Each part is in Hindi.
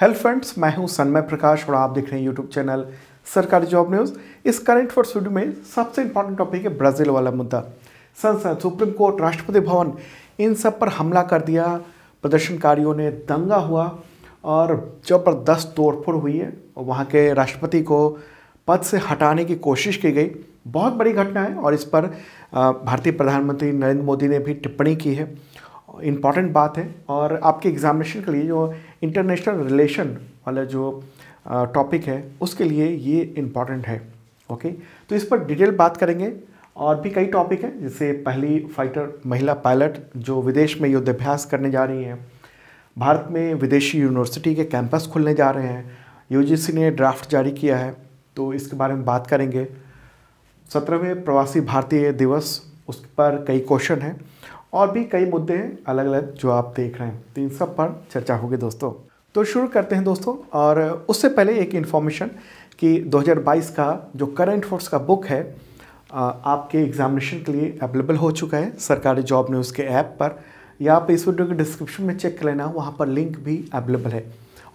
हेलो फ्रेंड्स, मैं हूँ सन्मय प्रकाश और आप देख रहे हैं यूट्यूब चैनल सरकारी जॉब न्यूज़। इस करंट फॉर्स वीडियो में सबसे इंपॉर्टेंट टॉपिक है ब्राज़ील वाला मुद्दा। संसद, सुप्रीम कोर्ट, राष्ट्रपति भवन, इन सब पर हमला कर दिया। प्रदर्शनकारियों ने दंगा हुआ और ज़बरदस्त तोड़फोड़ हुई है। वहाँ के राष्ट्रपति को पद से हटाने की कोशिश की गई। बहुत बड़ी घटना है और इस पर भारतीय प्रधानमंत्री नरेंद्र मोदी ने भी टिप्पणी की है। इंपॉर्टेंट बात है और आपके एग्जामिनेशन के लिए जो इंटरनेशनल रिलेशन वाला जो टॉपिक है, उसके लिए ये इंपॉर्टेंट है ओके तो इस पर डिटेल बात करेंगे, और भी कई टॉपिक हैं, जैसे पहली फाइटर महिला पायलट जो विदेश में युद्धाभ्यास करने जा रही हैं। भारत में विदेशी यूनिवर्सिटी के कैंपस खुलने जा रहे हैं। यूजीसी ने ड्राफ्ट जारी किया है तो इसके बारे में बात करेंगे। सत्रहवें प्रवासी भारतीय दिवस, उस पर कई क्वेश्चन हैं और भी कई मुद्दे हैं अलग अलग जो आप देख रहे हैं। तो इन सब पर चर्चा होगी दोस्तों। तो शुरू करते हैं दोस्तों, और उससे पहले एक इन्फॉर्मेशन कि 2022 का जो करंट फोर्स का बुक है आपके एग्जामिनेशन के लिए अवेलेबल हो चुका है। सरकारी जॉब न्यूज़ के ऐप पर, या आप इस वीडियो के डिस्क्रिप्शन में चेक कर लेना, वहाँ पर लिंक भी अवेलेबल है।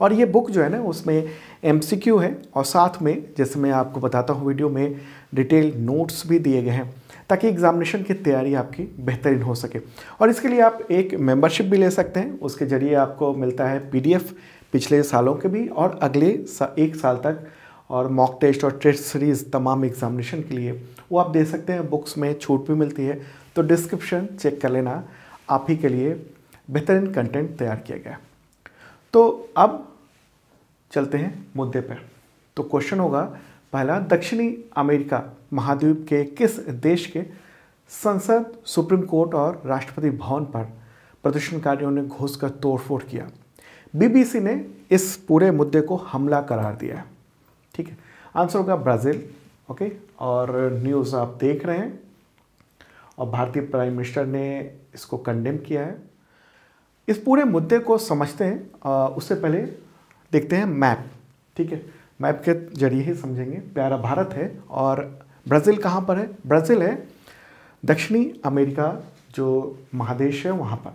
और ये बुक जो है ना, उसमें एमसीक्यू है, और साथ में, जैसे मैं आपको बताता हूँ वीडियो में डिटेल नोट्स भी दिए गए हैं। ताकि एग्जामिनेशन की तैयारी आपकी बेहतरीन हो सके। और इसके लिए आप एक मेंबरशिप भी ले सकते हैं। उसके ज़रिए आपको मिलता है पीडीएफ पिछले सालों के भी और अगले सा, एक साल तक। और मॉक टेस्ट और टेस्ट सीरीज़ तमाम एग्जामिनेशन के लिए वो आप दे सकते हैं। बुक्स में छूट भी मिलती है। तो डिस्क्रिप्शन चेक कर लेना। आप ही के लिए बेहतरीन कंटेंट तैयार किया गया। तो अब चलते हैं मुद्दे पर। तो क्वेश्चन होगा पहला, दक्षिणी अमेरिका महाद्वीप के किस देश के संसद, सुप्रीम कोर्ट और राष्ट्रपति भवन पर प्रदर्शनकारियों ने घुसकर तोड़फोड़ किया? बीबीसी ने इस पूरे मुद्दे को हमला करार दिया है। ठीक है, आंसर होगा ब्राज़ील, ओके? और न्यूज़ आप देख रहे हैं। और भारतीय प्राइम मिनिस्टर ने इसको कंडेम किया है। इस पूरे मुद्दे को समझते हैं उससे पहले देखते हैं मैप ठीक है मैप के ज़रिए ही समझेंगे। प्यारा भारत है और ब्राज़ील कहाँ पर है? ब्राज़ील है दक्षिणी अमेरिका जो महादेश है वहाँ पर।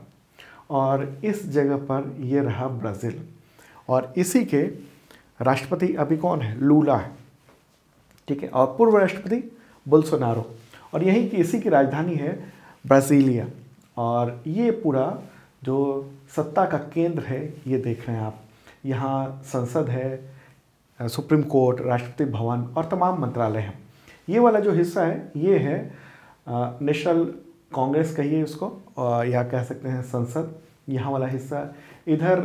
और इस जगह पर ये रहा ब्राज़ील। और इसी के राष्ट्रपति अभी कौन है? लूला है। ठीक है? और पूर्व राष्ट्रपति बुल्सोनारो। और यहीं की इसी की राजधानी है ब्राज़ीलिया। और ये पूरा जो सत्ता का केंद्र है, ये देख रहे हैं आप। यहाँ संसद है सुप्रीम कोर्ट, राष्ट्रपति भवन और तमाम मंत्रालय हैं। ये वाला जो हिस्सा है, ये है नेशनल कांग्रेस कहिए उसको या कह सकते हैं संसद। यहाँ वाला हिस्सा। इधर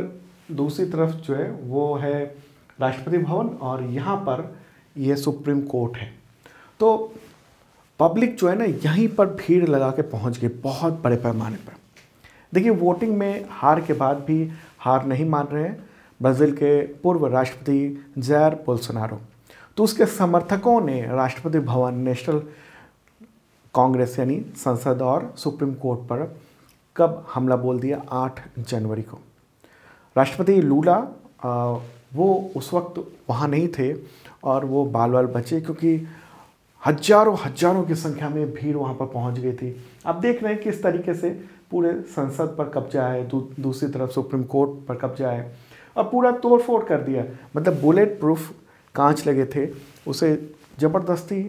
दूसरी तरफ़ जो है, वो है राष्ट्रपति भवन और यहाँ पर ये सुप्रीम कोर्ट है। तो पब्लिक जो है ना, यहीं पर भीड़ लगा के पहुँच गई, बहुत बड़े पैमाने पर। देखिए, वोटिंग में हार के बाद भी हार नहीं मान रहे हैं। ब्राज़ील के पूर्व राष्ट्रपति जैर पोल्सनारो तो उसके समर्थकों ने राष्ट्रपति भवन नेशनल कांग्रेस यानी संसद और सुप्रीम कोर्ट पर कब हमला बोल दिया आठ जनवरी को। राष्ट्रपति लूला वो उस वक्त वहाँ नहीं थे और वो बाल बाल बचे क्योंकि हज़ारों हज़ारों की संख्या में भीड़ वहाँ पर पहुँच गई थी। अब देख रहे हैं किस तरीके से पूरे संसद पर कब्जा है दू, दूसरी तरफ़ सुप्रीम कोर्ट पर कब्जा है और पूरा तोड़ फोड़ कर दिया। मतलब बुलेट प्रूफ कांच लगे थे, उसे ज़बरदस्ती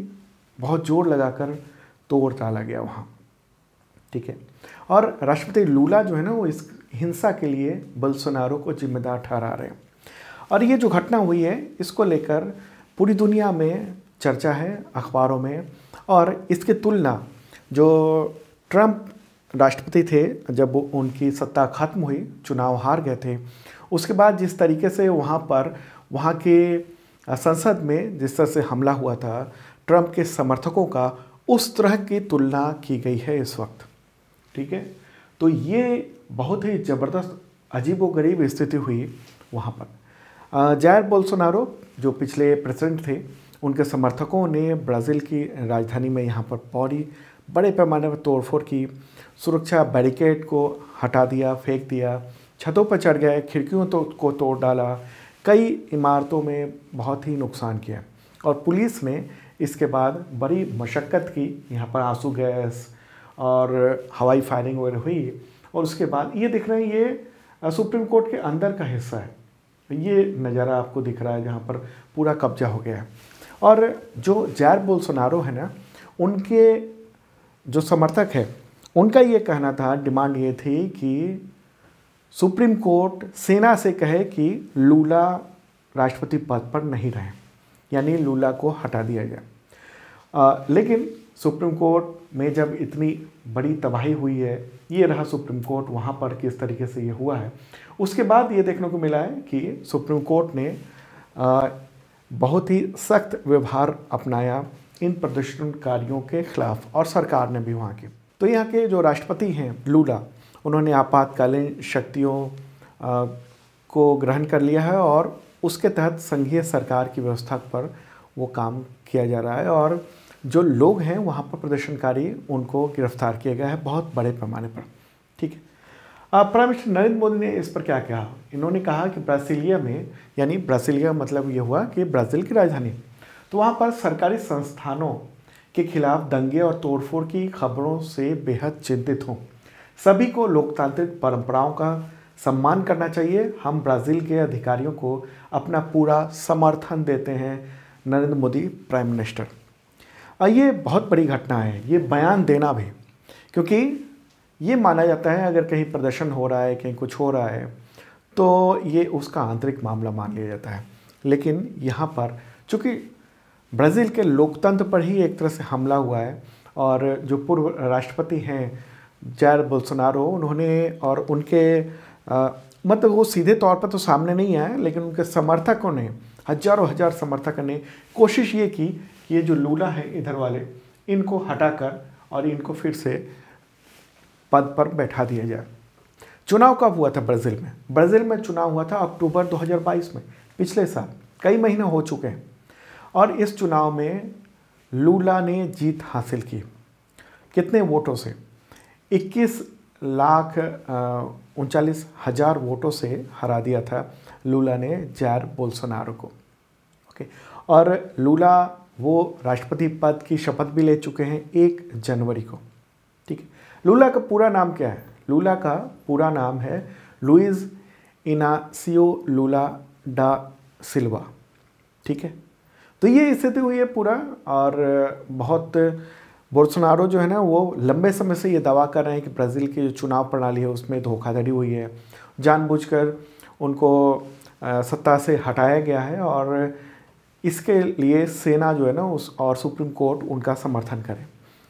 बहुत ज़ोर लगाकर तोड़ डाला गया वहाँ। ठीक है? और राष्ट्रपति लूला जो है ना, वो इस हिंसा के लिए बलसोनारो को जिम्मेदार ठहरा रहे हैं। और ये जो घटना हुई है, इसको लेकर पूरी दुनिया में चर्चा है, अखबारों में। और इसकी तुलना जो ट्रंप राष्ट्रपति थे, जब उनकी सत्ता खत्म हुई, चुनाव हार गए थे उसके बाद जिस तरीके से वहाँ पर, वहाँ के संसद में जिस तरह से हमला हुआ था, ट्रंप के समर्थकों का, उस तरह की तुलना की गई है इस वक्त। ठीक है? तो ये बहुत ही ज़बरदस्त अजीब व गरीब स्थिति हुई वहाँ पर। जायर बोल्सोनारो, जो पिछले प्रेसिडेंट थे, उनके समर्थकों ने ब्राज़ील की राजधानी में यहाँ पर पौड़ी, बड़े पैमाने पर तोड़फोड़ की, सुरक्षा बैरिकेड को हटा दिया, फेंक दिया छतों पर चढ़ गए, खिड़कियों तो को तोड़ डाला, कई इमारतों में बहुत ही नुकसान किया। और पुलिस ने इसके बाद बड़ी मशक्क़त की, यहाँ पर आँसू गैस और हवाई फायरिंग वगैरह हुई और उसके बाद ये दिख रहे हैं, ये सुप्रीम कोर्ट के अंदर का हिस्सा है। ये नज़ारा आपको दिख रहा है, जहाँ पर पूरा कब्जा हो गया है। और जो जैर बोल्सोनारो है ना, उनके जो समर्थक है, उनका ये कहना था, डिमांड ये थी कि सुप्रीम कोर्ट सेना से कहे कि लूला राष्ट्रपति पद पर नहीं रहे यानी लूला को हटा दिया जाए लेकिन सुप्रीम कोर्ट में जब इतनी बड़ी तबाही हुई है ये रहा सुप्रीम कोर्ट वहाँ पर किस तरीके से ये हुआ है। उसके बाद ये देखने को मिला है कि सुप्रीम कोर्ट ने आ, बहुत ही सख्त व्यवहार अपनाया इन प्रदर्शनकारियों के खिलाफ और सरकार ने भी वहाँ की। तो यहाँ के जो राष्ट्रपति हैं लूला उन्होंने आपातकालीन शक्तियों को ग्रहण कर लिया है और उसके तहत संघीय सरकार की व्यवस्था पर वो काम किया जा रहा है और जो लोग हैं वहाँ पर प्रदर्शनकारी उनको गिरफ़्तार किया गया है बहुत बड़े पैमाने पर। ठीक है। प्राइम मिनिस्टर नरेंद्र मोदी ने इस पर क्या कहा? इन्होंने कहा कि ब्राज़ीलिया में, यानी ब्राज़ीलिया मतलब ये हुआ कि ब्राज़ील की राजधानी। तो वहाँ पर सरकारी संस्थानों के खिलाफ दंगे और तोड़फोड़ की खबरों से बेहद चिंतित हों। सभी को लोकतांत्रिक परंपराओं का सम्मान करना चाहिए। हम ब्राज़ील के अधिकारियों को अपना पूरा समर्थन देते हैं, नरेंद्र मोदी प्राइम मिनिस्टर। ये बहुत बड़ी घटना है। ये बयान देना भी, क्योंकि ये माना जाता है, अगर कहीं प्रदर्शन हो रहा है, कहीं कुछ हो रहा है तो ये उसका आंतरिक मामला मान लिया जाता है। लेकिन यहाँ पर, चूँकि ब्राज़ील के लोकतंत्र पर ही एक तरह से हमला हुआ है, और जो पूर्व राष्ट्रपति हैं जैर बोल्सोनारो उन्होंने और उनके आ, मतलब वो सीधे तौर पर तो सामने नहीं आए लेकिन उनके समर्थकों ने हज़ारों हज़ार समर्थकों ने कोशिश ये की कि ये जो लूला है इधर वाले इनको हटाकर और इनको फिर से पद पर बैठा दिया जाए। चुनाव कब हुआ था ब्राज़ील में? ब्राज़ील में चुनाव हुआ था अक्टूबर 2022 में पिछले साल कई महीने हो चुके हैं। और इस चुनाव में लूला ने जीत हासिल की कितने वोटों से? 21 लाख उनचालीस हज़ार वोटों से हरा दिया था लूला ने जैर बोल्सोनारो को। ओके। और लूला वो राष्ट्रपति पद की शपथ भी ले चुके हैं एक जनवरी को। ठीक है। लूला का पूरा नाम क्या है? लूला का पूरा नाम है लुइज इनासियो लूला डा सिल्वा। ठीक है। तो ये स्थिति हुई है पूरा और बहुत बोल्सोनारो जो है ना, वो लंबे समय से ये दावा कर रहे हैं कि ब्राज़ील की जो चुनाव प्रणाली है, उसमें धोखाधड़ी हुई है। जानबूझकर उनको सत्ता से हटाया गया है और इसके लिए सेना जो है ना, उस और सुप्रीम कोर्ट उनका समर्थन करें।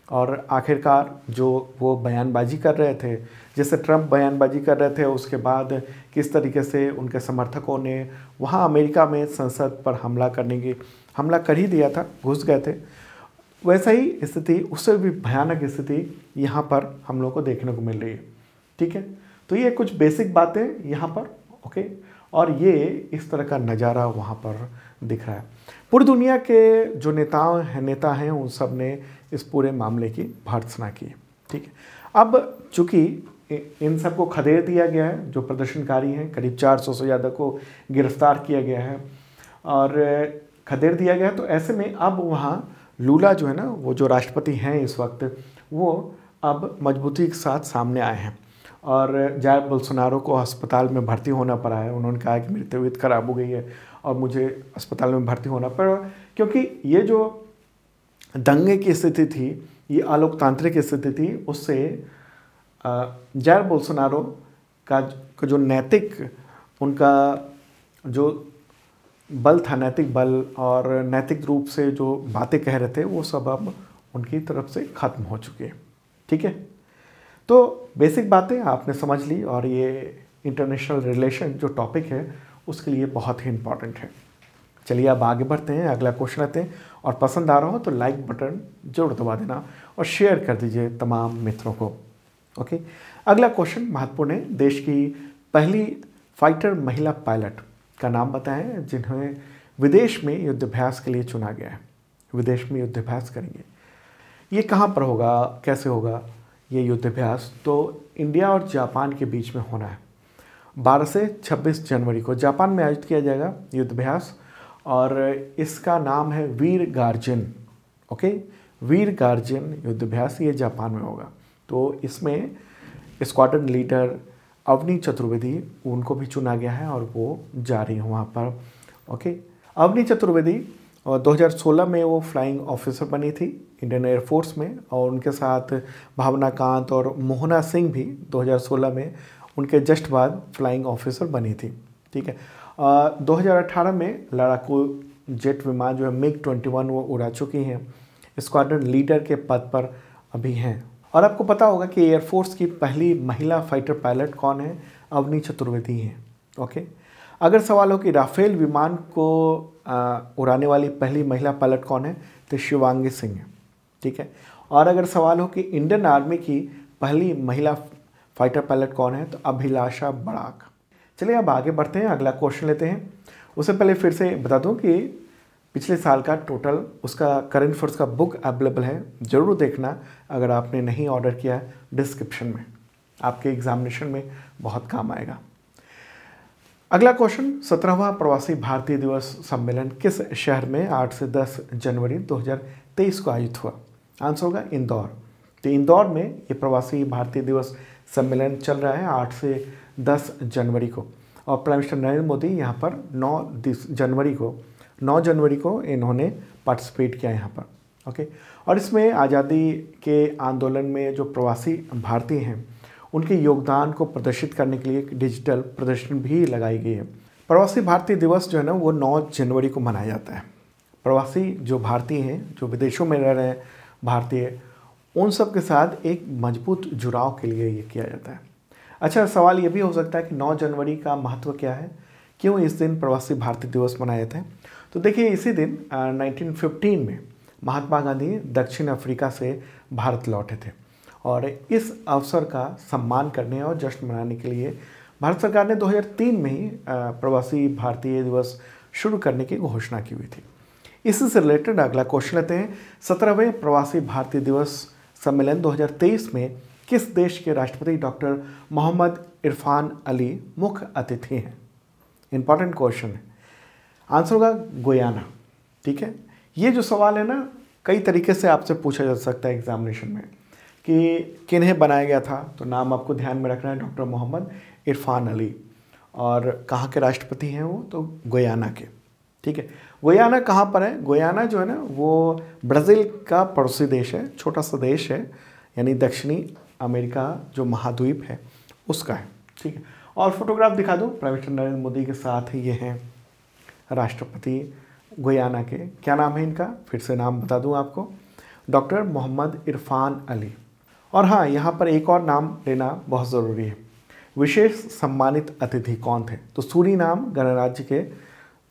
और आखिरकार जो वो बयानबाजी कर रहे थे, जैसे ट्रंप बयानबाजी कर रहे थे, उसके बाद किस तरीके से उनके समर्थकों ने वहाँ अमेरिका में संसद पर हमला करने की, हमला कर ही दिया था, घुस गए थे। वैसा ही स्थिति, उससे भी भयानक स्थिति यहाँ पर हम लोग को देखने को मिल रही है। ठीक है? तो ये कुछ बेसिक बातें यहाँ पर ओके और ये इस तरह का नज़ारा वहाँ पर दिख रहा है। पूरी दुनिया के जो नेताओं हैं, नेता हैं, उन सबने इस पूरे मामले की भर्त्सना की, ठीक है? अब चूँकि इन सबको खदेड़ दिया गया है, जो प्रदर्शनकारी हैं, करीब 400 से ज़्यादा को गिरफ़्तार किया गया है, और खदेड़ दिया गया तो ऐसे में अब वहाँ लूला जो है ना, वो जो राष्ट्रपति हैं इस वक्त, वो अब मजबूती के साथ सामने आए हैं। और जायर बोल्सोनारो को अस्पताल में भर्ती होना पड़ा है। उन्होंने कहा कि मेरी तबीयत ख़राब हो गई है और मुझे अस्पताल में भर्ती होना पड़ा। क्योंकि ये जो दंगे की स्थिति थी, ये अलोकतांत्रिक स्थिति थी, उससे जायर बोल्सोनारो का जो नैतिक, उनका जो बल था, नैतिक बल और नैतिक रूप से जो बातें कह रहे थे, वो सब अब उनकी तरफ़ से ख़त्म हो चुकी है। ठीक है? तो बेसिक बातें आपने समझ ली और ये इंटरनेशनल रिलेशन जो टॉपिक है, उसके लिए बहुत ही इंपॉर्टेंट है। चलिए अब आगे बढ़ते हैं, अगला क्वेश्चन आते हैं। और पसंद आ रहा हो तो लाइक बटन ज़रूर दबा देना और शेयर कर दीजिए तमाम मित्रों को। ओके अगला क्वेश्चन महत्वपूर्ण है। देश की पहली फाइटर महिला पायलट का नाम बताएँ, जिन्हें विदेश में युद्धाभ्यास के लिए चुना गया है। विदेश में युद्धाभ्यास करेंगे। ये कहाँ पर होगा? कैसे होगा ये युद्धाभ्यास? तो इंडिया और जापान के बीच में होना है। 12 से 26 जनवरी को जापान में आयोजित किया जाएगा युद्धाभ्यास और इसका नाम है वीर गार्जिन। ओके? वीर गार्जिन युद्धाभ्यास ये जापान में होगा। तो इसमें स्क्वाड्रन लीडर अवनी चतुर्वेदी उनको भी चुना गया है और वो जा रही हैं वहाँ पर। ओके अवनी चतुर्वेदी और 2016 में वो फ्लाइंग ऑफिसर बनी थी इंडियन एयरफोर्स में, और उनके साथ भावना कांत और मोहना सिंह भी 2016 में उनके जस्ट बाद फ्लाइंग ऑफिसर बनी थी। ठीक है? हज़ार अठारह में लड़ाकू जेट विमान जो है मिग 21 वो उड़ा चुकी हैं। स्क्वाड्रन लीडर के पद पर अभी हैं। और आपको पता होगा कि एयरफोर्स की पहली महिला फाइटर पायलट कौन है? अवनी चतुर्वेदी हैं ओके अगर सवाल हो कि राफेल विमान को उड़ाने वाली पहली महिला पायलट कौन है? तो शिवांगी सिंह है, ठीक है? और अगर सवाल हो कि इंडियन आर्मी की पहली महिला फाइटर पायलट कौन है? तो अभिलाषा बड़ाक। चलिए अब आगे बढ़ते हैं, अगला क्वेश्चन लेते हैं। उससे पहले फिर से बता दूँ कि पिछले साल का टोटल उसका करंट फोर्स का बुक अवेलेबल है, ज़रूर देखना अगर आपने नहीं ऑर्डर किया डिस्क्रिप्शन में। आपके एग्जामिनेशन में बहुत काम आएगा। अगला क्वेश्चन सत्रहवा प्रवासी भारतीय दिवस सम्मेलन किस शहर में 8 से 10 जनवरी 2023 को आयोजित हुआ? आंसर होगा इंदौर। तो इंदौर में ये प्रवासी भारतीय दिवस सम्मेलन चल रहा है 8 से 10 जनवरी को। और प्राइम मिनिस्टर नरेंद्र मोदी यहाँ पर 9 जनवरी को 9 जनवरी को इन्होंने पार्टिसिपेट किया यहाँ पर ओके और इसमें आज़ादी के आंदोलन में जो प्रवासी भारतीय हैं, उनके योगदान को प्रदर्शित करने के लिए एक डिजिटल प्रदर्शन भी लगाई गई है। प्रवासी भारतीय दिवस जो है ना, वो 9 जनवरी को मनाया जाता है। प्रवासी जो भारतीय हैं, जो विदेशों में रह रहे हैं भारतीय, उन सब के साथ एक मज़बूत जुड़ाव के लिए ये किया जाता है। अच्छा सवाल ये भी हो सकता है कि 9 जनवरी का महत्व क्या है? क्यों इस दिन प्रवासी भारतीय दिवस मनाए जाते हैं? तो देखिए इसी दिन नाइनटीन में महात्मा गांधी दक्षिण अफ्रीका से भारत लौटे थे और इस अवसर का सम्मान करने और जश्न मनाने के लिए भारत सरकार ने 2003 में ही प्रवासी भारतीय दिवस शुरू करने की घोषणा की हुई थी। इसी से रिलेटेड अगला क्वेश्चन लेते हैं। सत्रहवें प्रवासी भारतीय दिवस सम्मेलन 2023 में किस देश के राष्ट्रपति डॉक्टर मोहम्मद इरफान अली मुख्य अतिथि हैं? इंपॉर्टेंट क्वेश्चन है। आंसर होगा गोयाना ठीक है? ये जो सवाल है ना, कई तरीके से आपसे पूछा जा सकता है एग्जामिनेशन में कि किन्हें बनाया गया था तो नाम आपको ध्यान में रखना है डॉक्टर मोहम्मद इरफान अली। और कहाँ के राष्ट्रपति हैं वो तो गोयाना के, ठीक है? गोयाना कहाँ पर है? गोयाना जो है ना, वो ब्राज़ील का पड़ोसी देश है, छोटा सा देश है, यानी दक्षिणी अमेरिका जो महाद्वीप है, उसका है, ठीक है? और फोटोग्राफ दिखा दूँ प्राइम मिनिस्टर नरेंद्र मोदी के साथ ये हैं। राष्ट्रपति गोयाना के। क्या नाम है इनका? फिर से नाम बता दूँ आपको। डॉक्टर मोहम्मद इरफान अली। और हाँ यहाँ पर एक और नाम लेना बहुत ज़रूरी है। विशेष सम्मानित अतिथि कौन थे? तो सूरी नाम गणराज्य के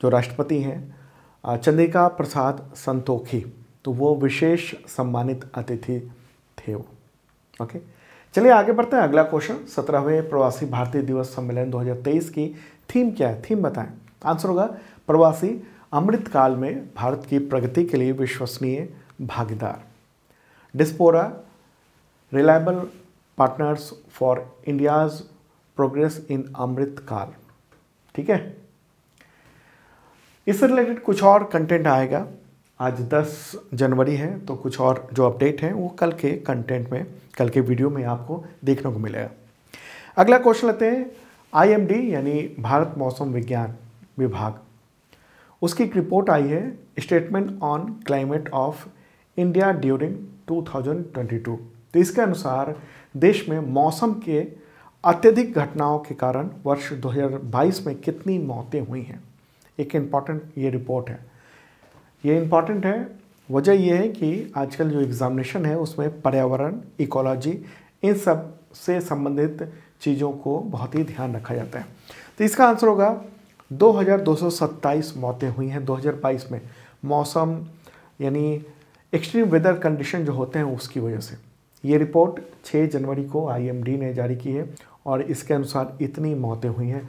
जो राष्ट्रपति हैं चंद्रिका प्रसाद संतोखी। तो वो विशेष सम्मानित अतिथि थे वो। ओके? चलिए आगे बढ़ते हैं। अगला क्वेश्चन। सत्रहवें प्रवासी भारतीय दिवस सम्मेलन 2023 की थीम क्या है? थीम बताएँ। आंसर होगा प्रवासी अमृतकाल में भारत की प्रगति के लिए विश्वसनीय भागीदार। Diaspora reliable partners for India's progress in Amrit Kaal ठीक है? इससे रिलेटेड कुछ और कंटेंट आएगा। आज 10 जनवरी है तो कुछ और जो अपडेट है, वो कल के कंटेंट में, कल के वीडियो में आपको देखने को मिलेगा। अगला क्वेश्चन लेते हैं, आईएमडी यानी भारत मौसम विज्ञान विभाग। उसकी एक रिपोर्ट आई है, statement on climate of India during 2022 तो इसके अनुसार देश में मौसम के अत्यधिक घटनाओं के कारण वर्ष 2022 में कितनी मौतें हुई हैं? एक इंपॉर्टेंट ये रिपोर्ट है। ये इंपॉर्टेंट है, वजह यह है कि आजकल जो एग्ज़ामिनेशन है, उसमें पर्यावरण इकोलॉजी इन सबसे संबंधित चीज़ों को बहुत ही ध्यान रखा जाता है। तो इसका आंसर होगा 2227 मौतें हुई हैं 2022 में। मौसम, यानी एक्सट्रीम वेदर कंडीशन जो होते हैं, उसकी वजह से। ये रिपोर्ट 6 जनवरी को आईएमडी ने जारी की है और इसके अनुसार इतनी मौतें हुई हैं।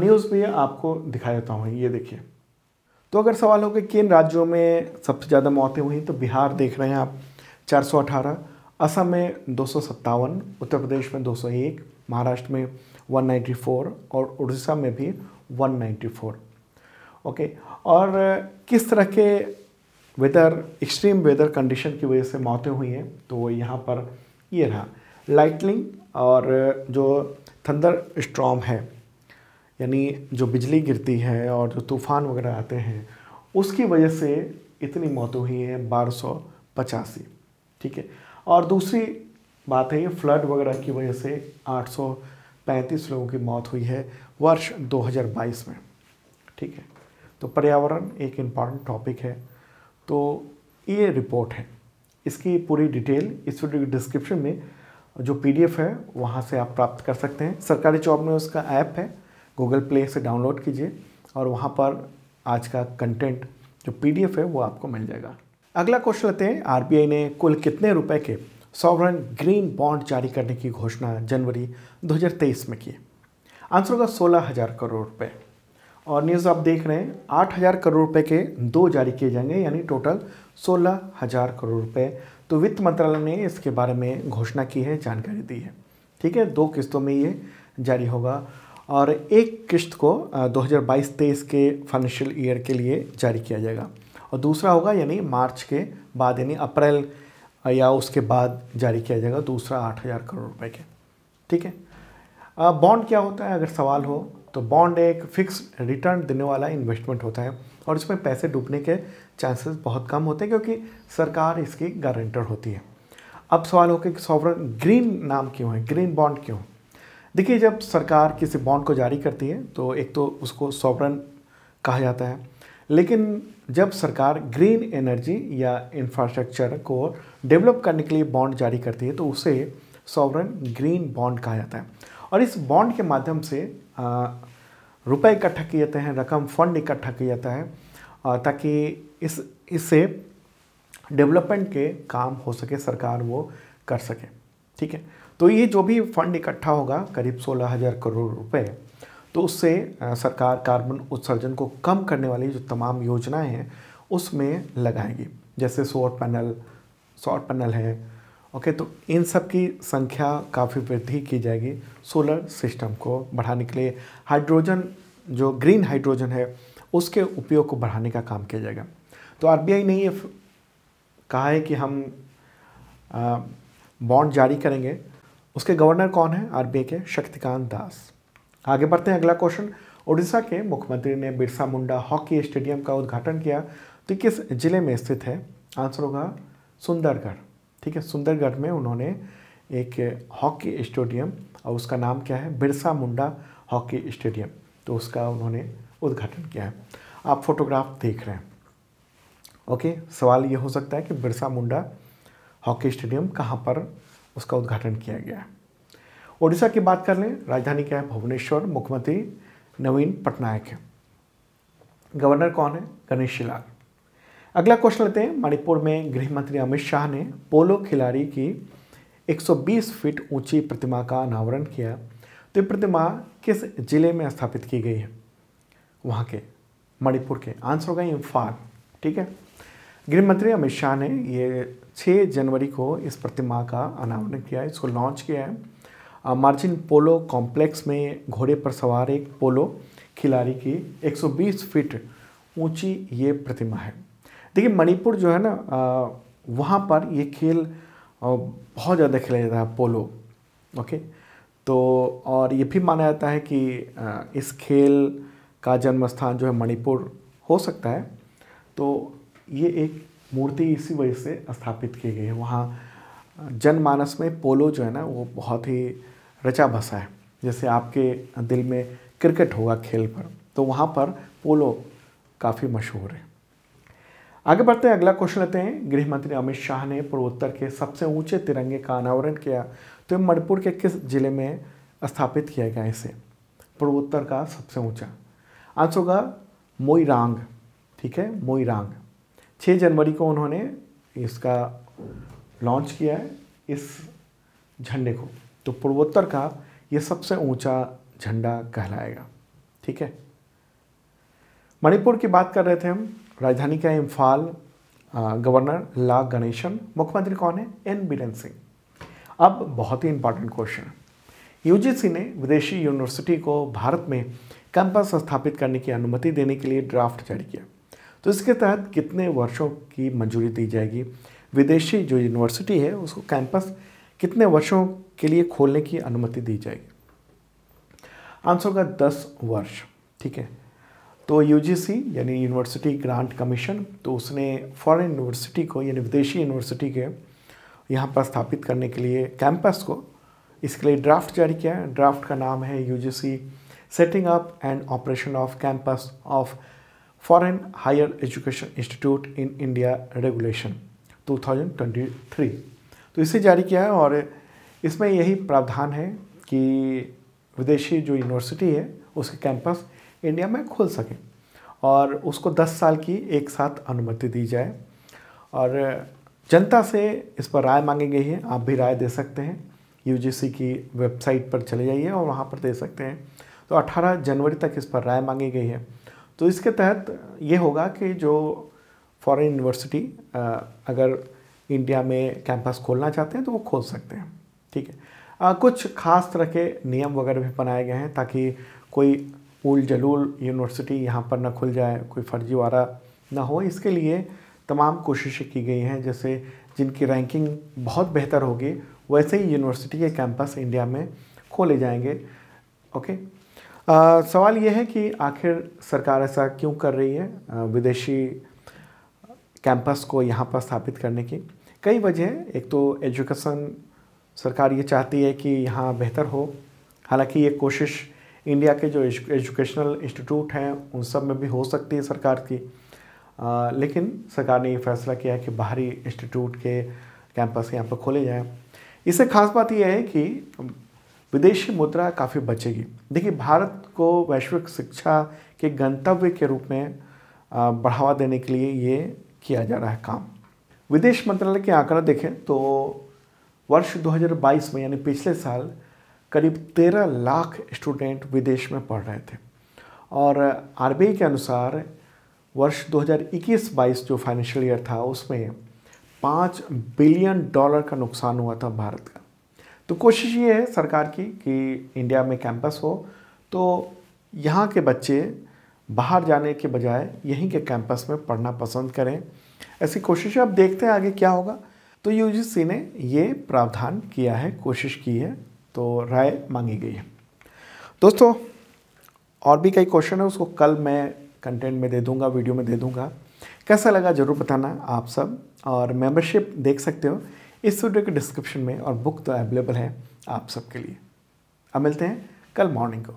न्यूज़ भी आपको दिखा देता हूँ, ये देखिए। तो अगर सवाल हो कि किन राज्यों में सबसे ज़्यादा मौतें हुई तो बिहार देख रहे हैं आप 418 असम में दो सौ सत्तावन, उत्तर प्रदेश में 201 महाराष्ट्र में 194 और उड़ीसा में भी 194 ओके और किस तरह के वेदर एक्सट्रीम वेदर कंडीशन की वजह से मौतें हुई हैं? तो यहाँ पर, ये रहा। लाइटनिंग और जो थंडर स्ट्रॉम है, यानी जो बिजली गिरती है और जो तूफ़ान वगैरह आते हैं, उसकी वजह से इतनी मौतें हुई हैं बारह सौ पचासी। ठीक है? और दूसरी बात है, ये फ्लड वगैरह की वजह से आठ सौ पैंतीस लोगों की मौत हुई है वर्ष 2022 में। ठीक है? तो पर्यावरण एक इंपॉर्टेंट टॉपिक है। तो ये रिपोर्ट है। इसकी पूरी डिटेल इस वीडियो की डिस्क्रिप्शन में जो पीडीएफ है, वहाँ से आप प्राप्त कर सकते हैं। सरकारी जॉब में उसका ऐप है। गूगल प्ले से डाउनलोड कीजिए और वहाँ पर आज का कंटेंट जो पीडीएफ है, वो आपको मिल जाएगा। अगला क्वेश्चन लेते हैं। आरबीआई ने कुल कितने रुपए के सॉवरन ग्रीन बॉन्ड जारी करने की घोषणा जनवरी 2023 में की। आंसर होगा सोलह हज़ार करोड़ रुपए। और न्यूज़ आप देख रहे हैं, आठ हज़ार करोड़ रुपए के दो जारी किए जाएँगे, यानी टोटल सोलह हज़ार करोड़ रुपए। तो वित्त मंत्रालय ने इसके बारे में घोषणा की है, जानकारी दी है। ठीक है, दो किस्तों में ये जारी होगा। और एक किस्त को 2022-23 के फाइनेंशियल ईयर के लिए जारी किया जाएगा। और दूसरा होगा, यानी मार्च के बाद, यानी अप्रैल या उसके बाद जारी किया जाएगा, दूसरा आठ हज़ार करोड़ रुपए के। ठीक है? बॉन्ड क्या होता है? अगर सवाल हो तो बॉन्ड एक फिक्स रिटर्न देने वाला इन्वेस्टमेंट होता है और इसमें पैसे डूबने के चांसेस बहुत कम होते हैं क्योंकि सरकार इसकी गारंटर होती है। अब सवाल हो कि सॉवरन ग्रीन नाम क्यों है? ग्रीन बॉन्ड क्यों? देखिए, जब सरकार किसी बॉन्ड को जारी करती है तो एक तो उसको सॉवरन कहा जाता है। लेकिन जब सरकार ग्रीन एनर्जी या इंफ्रास्ट्रक्चर को डेवलप करने के लिए बॉन्ड जारी करती है तो उसे सॉवरन ग्रीन बॉन्ड कहा जाता है। और इस बॉन्ड के माध्यम से रुपए इकट्ठा किए जाते हैं, रकम फंड इकट्ठा किया जाता है ताकि इस, इससे डेवलपमेंट के काम हो सके, सरकार वो कर सके। ठीक है? तो ये जो भी फंड इकट्ठा होगा, करीब सोलह हज़ार करोड़ रुपए तो उससे सरकार कार्बन उत्सर्जन को कम करने वाली जो तमाम योजनाएँ हैं, उसमें लगाएँगी। जैसे सोलर पैनल सौर पैनल है ओके तो इन सब की संख्या काफ़ी वृद्धि की जाएगी सोलर सिस्टम को बढ़ाने के लिए। हाइड्रोजन जो ग्रीन हाइड्रोजन है, उसके उपयोग को बढ़ाने का काम किया जाएगा। तो आरबीआई ने ये कहा है कि हम बॉन्ड जारी करेंगे। उसके गवर्नर कौन है? आरबीआई के शक्तिकांत दास। आगे बढ़ते हैं अगला क्वेश्चन। उड़ीसा के मुख्यमंत्री ने बिरसा मुंडा हॉकी स्टेडियम का उद्घाटन किया। तो किस ज़िले में स्थित है? आंसर होगा सुंदरगढ़। ठीक है, सुंदरगढ़ में उन्होंने एक हॉकी स्टेडियम और उसका नाम क्या है? Birsa Munda hockey stadium. तो उसका उन्होंने उद्घाटन किया है। आप फोटोग्राफ देख रहे हैं। ओके, सवाल ये हो सकता है कि बिरसा मुंडा हॉकी स्टेडियम कहाँ पर उसका उद्घाटन किया गया है? उड़ीसा की बात कर लें, राजधानी क्या है? भुवनेश्वर, मुख्यमंत्री नवीन पटनायक है। गवर्नर कौन है? गणेश लाल अगला क्वेश्चन लेते हैं। मणिपुर में गृह मंत्री अमित शाह ने पोलो खिलाड़ी की 120 फीट ऊँची प्रतिमा का अनावरण किया। तो ये प्रतिमा किस ज़िले में स्थापित की गई है? वहाँ के, मणिपुर के। आंसर होगा इम्फाल, ठीक है? गृह मंत्री अमित शाह ने ये 6 जनवरी को इस प्रतिमा का अनावरण किया, इसको लॉन्च किया है। मार्जिन पोलो कॉम्प्लेक्स में घोड़े पर सवार एक पोलो खिलाड़ी की 120 फीट ऊँची ये प्रतिमा है। देखिए, मणिपुर जो है ना वहाँ पर ये खेल बहुत ज़्यादा खेला जाता है पोलो ओके तो और ये भी माना जाता है कि इस खेल का जन्म स्थान जो है मणिपुर हो सकता है। तो ये एक मूर्ति इसी वजह से स्थापित की गई है। वहाँ जनमानस में पोलो जो है ना, वो बहुत ही रचा बसा है, जैसे आपके दिल में क्रिकेट होगा खेल पर तो वहाँ पर पोलो काफ़ी मशहूर है। आगे बढ़ते हैं, अगला क्वेश्चन लेते हैं। गृह मंत्री अमित शाह ने पूर्वोत्तर के सबसे ऊँचे तिरंगे का अनावरण किया तो ये मणिपुर के किस ज़िले में स्थापित किया गया इसे? पूर्वोत्तर का सबसे ऊँचा। आंसर होगा मोईरांग ठीक है? मोईरांग छः जनवरी को उन्होंने इसका लॉन्च किया है, इस झंडे को। तो पूर्वोत्तर का ये सबसे ऊँचा झंडा कहलाएगा। ठीक है? मणिपुर की बात कर रहे थे हम। राजधानी का इम्फाल गवर्नर ला गणेशन, मुख्यमंत्री कौन है? एन बीरेन सिंह। अब बहुत ही इंपॉर्टेंट क्वेश्चन यूजीसी ने विदेशी यूनिवर्सिटी को भारत में कैंपस स्थापित करने की अनुमति देने के लिए ड्राफ्ट जारी किया। तो इसके तहत कितने वर्षों की मंजूरी दी जाएगी? विदेशी जो यूनिवर्सिटी है, उसको कैंपस कितने वर्षों के लिए खोलने की अनुमति दी जाएगी? आंसर होगा दस वर्ष, ठीक है? तो यूजीसी यानी यूनिवर्सिटी ग्रांट कमीशन तो उसने फॉरेन यूनिवर्सिटी को, यानी विदेशी यूनिवर्सिटी के यहाँ पर स्थापित करने के लिए कैंपस को, इसके लिए ड्राफ्ट जारी किया है। ड्राफ्ट का नाम है UGC setting up and operation of campus of foreign higher education institute in India regulation 2023 तो इसे जारी किया है और इसमें यही प्रावधान है कि विदेशी जो यूनिवर्सिटी है, उसके कैंपस इंडिया में खोल सकें और उसको 10 साल की एक साथ अनुमति दी जाए। और जनता से इस पर राय मांगी गई है, आप भी राय दे सकते हैं। यूजीसी की वेबसाइट पर चले जाइए और वहाँ पर दे सकते हैं। तो 18 जनवरी तक इस पर राय मांगी गई है। तो इसके तहत ये होगा कि जो फॉरेन यूनिवर्सिटी अगर इंडिया में कैंपस खोलना चाहते हैं तो वो खोल सकते हैं। ठीक है। आ, कुछ खास तरह के नियम वगैरह भी बनाए गए हैं ताकि कोई उल जलूल यूनिवर्सिटी यहाँ पर ना खुल जाए कोई फर्जीवाड़ा ना हो। इसके लिए तमाम कोशिशें की गई हैं जैसे जिनकी रैंकिंग बहुत बेहतर होगी वैसे ही यूनिवर्सिटी के कैंपस इंडिया में खोले जाएँगे। ओके। आ, सवाल यह है कि आखिर सरकार ऐसा क्यों कर रही है? आ, विदेशी कैंपस को यहाँ पर स्थापित करने की। कई वजह एक तो एजुकेशन सरकार ये चाहती है कि यहाँ बेहतर हो। हालाँकि ये कोशिश इंडिया के जो एजुकेशनल इंस्टीट्यूट हैं उन सब में भी हो सकती है सरकार की। आ, लेकिन सरकार ने ये फैसला किया है कि बाहरी इंस्टीट्यूट के कैंपस यहाँ पर खोले जाएँ। इससे खास बात यह है कि विदेशी मुद्रा काफ़ी बचेगी। देखिए भारत को वैश्विक शिक्षा के गंतव्य के रूप में बढ़ावा देने के लिए ये किया जा रहा है काम। विदेश मंत्रालय के आंकड़ा देखें तो वर्ष 2022 में यानी पिछले साल करीब तेरह लाख स्टूडेंट विदेश में पढ़ रहे थे। और आरबीआई के अनुसार वर्ष 2021-22 जो फाइनेंशियल ईयर था, उसमें पाँच बिलियन डॉलर का नुकसान हुआ था भारत का। तो कोशिश ये है सरकार की कि इंडिया में कैंपस हो। तो यहाँ के बच्चे बाहर जाने के बजाय यहीं के कैंपस में पढ़ना पसंद करें। ऐसी कोशिश अब देखते हैं आगे क्या होगा। तो यूजीसी ने ये प्रावधान किया है, कोशिश की है तो राय मांगी गई है। दोस्तों, और भी कई क्वेश्चन है, उसको कल मैं कंटेंट में दे दूँगा वीडियो में दे दूँगा। कैसा लगा ज़रूर बताना आप सब, और मेंबरशिप देख सकते हो। इस वीडियो के डिस्क्रिप्शन में और बुक तो अवेलेबल है आप सबके लिए। अब मिलते हैं कल मॉर्निंग को।